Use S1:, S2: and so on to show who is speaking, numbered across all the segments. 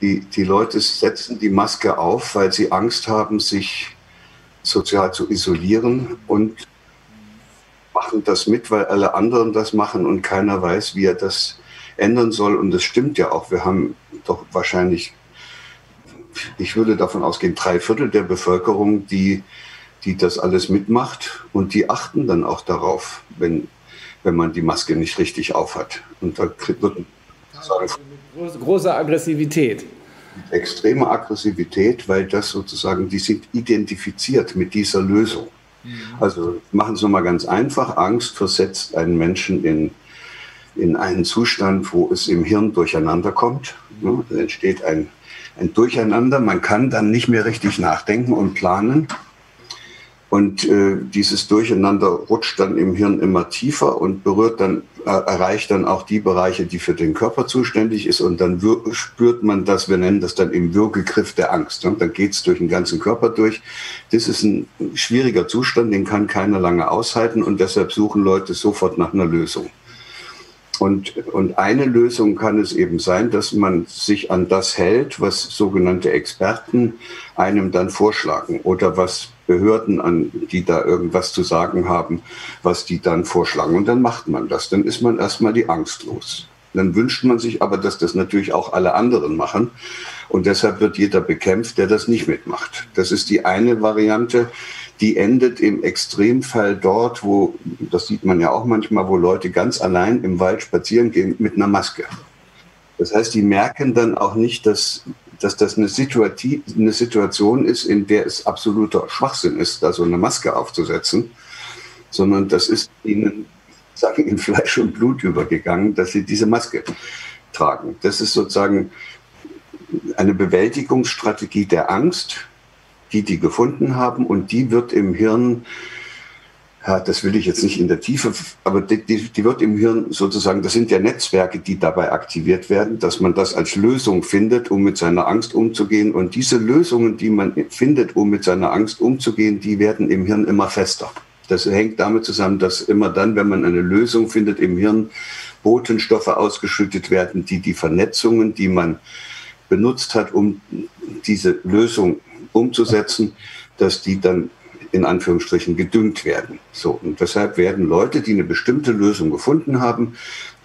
S1: Die, die Leute setzen die Maske auf, weil sie Angst haben, sich sozial zu isolieren und machen das mit, weil alle anderen das machen und keiner weiß, wie er das ändern soll. Und das stimmt ja auch. Wir haben doch wahrscheinlich, ich würde davon ausgehen, drei Viertel der Bevölkerung, die, die das alles mitmacht und die achten dann auch darauf, wenn, wenn man die Maske nicht richtig aufhat. Und da wird
S2: große, große Aggressivität.
S1: Extreme Aggressivität, weil das sozusagen, die sind identifiziert mit dieser Lösung. Mhm. Also machen Sie mal ganz einfach, Angst versetzt einen Menschen in, in einen Zustand, wo es im Hirn durcheinander kommt. Mhm. Da entsteht ein, ein Durcheinander, man kann dann nicht mehr richtig nachdenken und planen. Und äh, dieses Durcheinander rutscht dann im Hirn immer tiefer und berührt dann, äh, erreicht dann auch die Bereiche, die für den Körper zuständig ist. Und dann spürt man das, wir nennen das dann im Würgegriff der Angst. Und dann geht's durch den ganzen Körper durch. Das ist ein schwieriger Zustand, den kann keiner lange aushalten. Und deshalb suchen Leute sofort nach einer Lösung. Und, und eine Lösung kann es eben sein, dass man sich an das hält, was sogenannte Experten einem dann vorschlagen oder was Behörden an, die da irgendwas zu sagen haben, was die dann vorschlagen. Und dann macht man das. Dann ist man erstmal die Angst los. Dann wünscht man sich aber, dass das natürlich auch alle anderen machen. Und deshalb wird jeder bekämpft, der das nicht mitmacht. Das ist die eine Variante die endet im Extremfall dort, wo, das sieht man ja auch manchmal, wo Leute ganz allein im Wald spazieren gehen mit einer Maske. Das heißt, die merken dann auch nicht, dass, dass das eine, Situati eine Situation ist, in der es absoluter Schwachsinn ist, da so eine Maske aufzusetzen, sondern das ist ihnen, sagen, in Fleisch und Blut übergegangen, dass sie diese Maske tragen. Das ist sozusagen eine Bewältigungsstrategie der Angst, die die gefunden haben und die wird im Hirn, ja, das will ich jetzt nicht in der Tiefe, aber die, die, die wird im Hirn sozusagen, das sind ja Netzwerke, die dabei aktiviert werden, dass man das als Lösung findet, um mit seiner Angst umzugehen. Und diese Lösungen, die man findet, um mit seiner Angst umzugehen, die werden im Hirn immer fester. Das hängt damit zusammen, dass immer dann, wenn man eine Lösung findet, im Hirn Botenstoffe ausgeschüttet werden, die die Vernetzungen, die man benutzt hat, um diese Lösung umzusetzen, dass die dann in Anführungsstrichen gedüngt werden. So, und deshalb werden Leute, die eine bestimmte Lösung gefunden haben,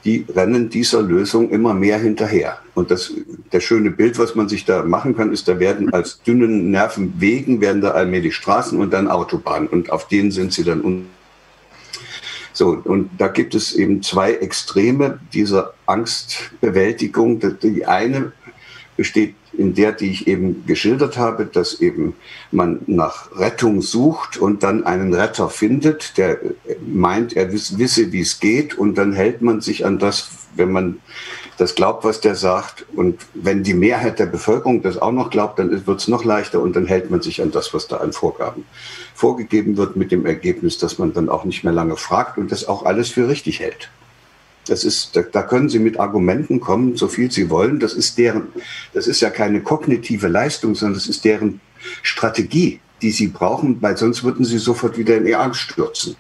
S1: die rennen dieser Lösung immer mehr hinterher. Und das, der schöne Bild, was man sich da machen kann, ist, da werden als dünnen Nervenwegen werden da allmählich Straßen und dann Autobahnen. Und auf denen sind sie dann un so, und da gibt es eben zwei Extreme dieser Angstbewältigung. Die eine besteht in der, die ich eben geschildert habe, dass eben man nach Rettung sucht und dann einen Retter findet, der meint, er wisse, wie es geht und dann hält man sich an das, wenn man das glaubt, was der sagt. Und wenn die Mehrheit der Bevölkerung das auch noch glaubt, dann wird es noch leichter und dann hält man sich an das, was da an Vorgaben vorgegeben wird, mit dem Ergebnis, dass man dann auch nicht mehr lange fragt und das auch alles für richtig hält. Das ist, da, da, können Sie mit Argumenten kommen, so viel Sie wollen. Das ist deren, das ist ja keine kognitive Leistung, sondern das ist deren Strategie, die Sie brauchen, weil sonst würden Sie sofort wieder in Ihr Angst stürzen.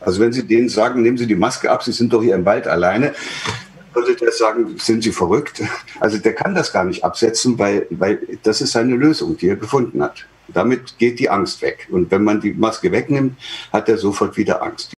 S1: Also wenn Sie denen sagen, nehmen Sie die Maske ab, Sie sind doch hier im Wald alleine, würde der sagen, sind Sie verrückt? Also der kann das gar nicht absetzen, weil, weil das ist seine Lösung, die er gefunden hat. Damit geht die Angst weg. Und wenn man die Maske wegnimmt, hat er sofort wieder Angst.